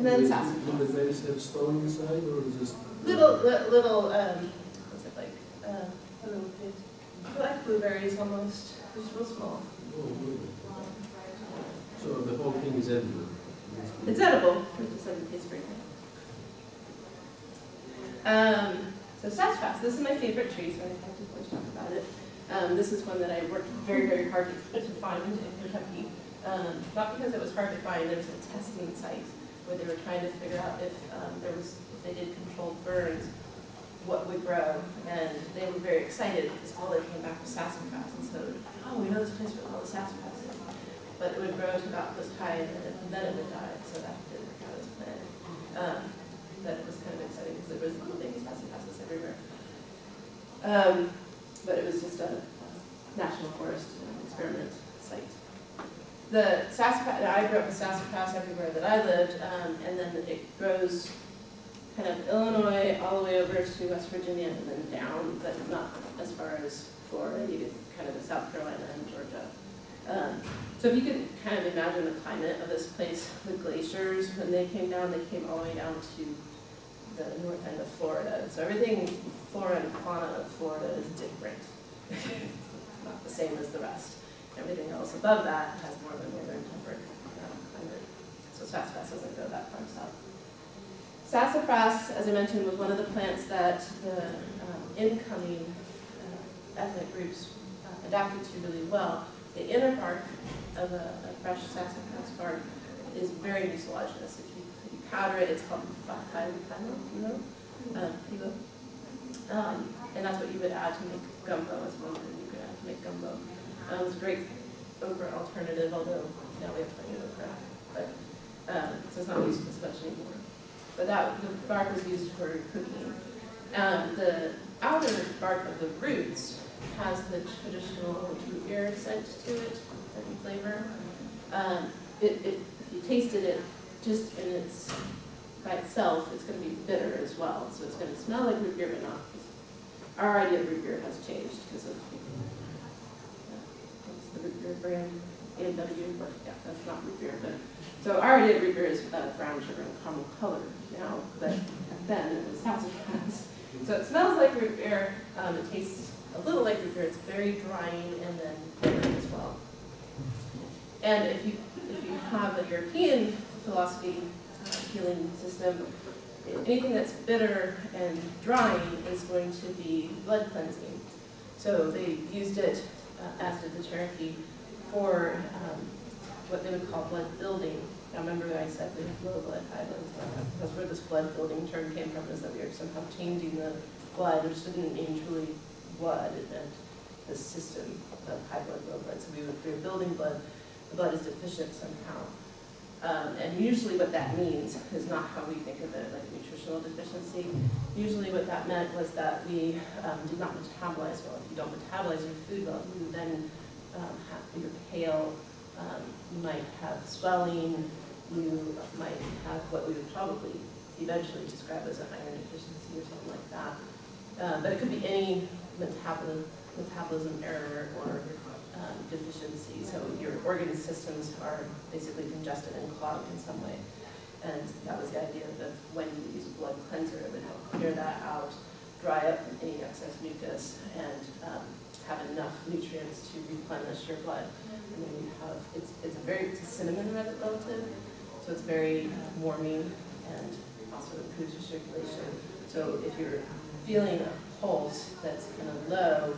And then they- sassafras. Do the vase have stone inside, or is this? Little, li- little, um, what's it like, uh, I don't know, it's blueberries almost, just real small. Oh, really? So the whole thing is edible? It's edible, it's just pastry. Um, so sassafras, this is my favorite tree, so I have to always talk about it. Um, this is one that I worked very, very hard to, to find in Kentucky. Um, not because it was hard to find, there was a testing site where they were trying to figure out if, um, there was, if they did controlled burns, what would grow, and they were very excited because all they came back was sassafras, and so, oh, we know this place with all the sassafras. But it would grow to about this high, and then- then it would die, so that didn't work out as planned. Um, but it was kind of exciting because there was little baby sassafras everywhere. Um, but it was just a national forest experiment site. The sassafras, I grew up with sassafras everywhere that I lived, um, and then it grows kind of Illinois all the way over to West Virginia and then down, but not as far as Florida, you get kind of to South Carolina and Georgia. Um, so if you could kind of imagine the climate of this place, the glaciers, when they came down, they came all the way down to the north end of Florida. So everything flora and fauna of Florida is different. not the same as the rest. Everything else above that has more of a northern temperate um, climate. So sassafras doesn't go that far south. Sassafras, as I mentioned, was one of the plants that the um, incoming uh, ethnic groups uh, adapted to really well. The inner bark of a, a fresh sassafras bark is very mucilaginous. If you, if you powder it, it's called filé, you know? Um. Um, and that's what you would add to make gumbo as one thing you could add to make gumbo. Um, it's a great okra alternative, although now we have plenty of okra. But, um, so it's not used as much anymore. But that, the bark was used for cooking. Um, the outer bark of the roots has the traditional root beer scent to it, and flavor. Um, it, it, if you tasted it just in its, by itself, it's going to be bitter as well. So it's going to smell like root beer, but not. Our idea of root beer has changed because of root beer brand, A&W, but yeah, that's not root beer. But so our idea of root beer is uh, brown sugar and caramel color now, but then it was sassafras. So it smells like root beer. Um, it tastes a little like root beer. It's very drying and then bitter as well. And if you if you have a European philosophy uh, healing system, anything that's bitter and drying is going to be blood cleansing. So they used it, uh, as did the Cherokee, for um, what they would call blood building. Now remember I said we have low blood, blood, so that's where this blood building term came from, is that we are somehow changing the blood, which didn't mean truly blood, it meant the system of high blood, low blood. So we if we were building blood, the blood is deficient somehow. Um, and usually what that means is not how we think of it, like nutritional deficiency. Usually what that meant was that we um, did not metabolize well. If you don't metabolize your food well, you then um, have, you're pale, um, you might have swelling, you might have what we would probably eventually describe as a iron deficiency or something like that. Uh, but it could be any metabolism, metabolism error or um, deficiency. So your organ systems are basically congested and clogged in some way. And that was the idea that when you use a blood cleanser, it would help clear that out, dry up any excess mucus, and um, have enough nutrients to replenish your blood. And then you have, it's, it's a very, it's a cinnamon relative, so it's very uh, warming and also improves your circulation. So if you're feeling a pulse that's kind of low,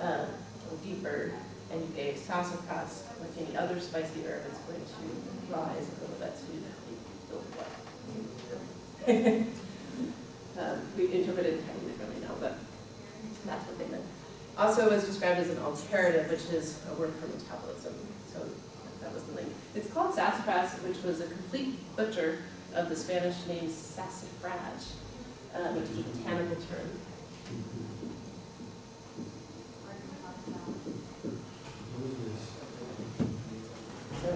um, or deeper, and you gave sassafras, like any other spicy herb, it's going to rise a little bit so you feel what. um, we interpret it entirely differently now, but that's what they meant. Also was described as an alternative, which is a word for metabolism. So that was the link. It's called sassafras, which was a complete butcher of the Spanish name sassafrage, um, which is a botanical term. So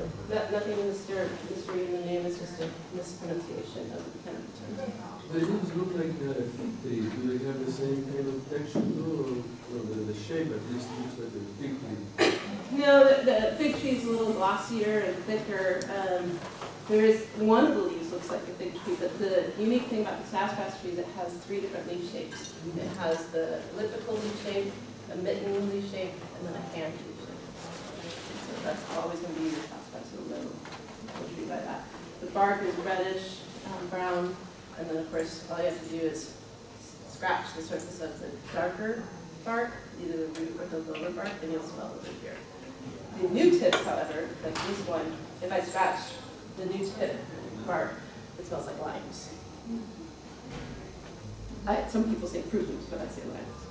myster- mystery in the name, it's just a mispronunciation of the botanical term. The leaves look like uh, fig trees. Do they have the same kind of texture or, or the, the shape at least looks like a fig tree? No, the, the fig tree is a little glossier and thicker. Um, there is, one of the leaves looks like a fig tree, but the unique thing about the sassafras tree is it has three different leaf shapes. It has the elliptical leaf shape, a mitten leaf shape, and then a hand leaf shape. So that's always gonna be your sassafras, you'll know the tree by that. The bark is reddish, um, brown, and then of course, all you have to do is scratch the surface of the darker bark, either the root or the lower bark, and you'll smell the root here. The new tips, however, like this one, if I scratch the new tip bark, it smells like limes. I, some people say Froot Loops, but I say limes.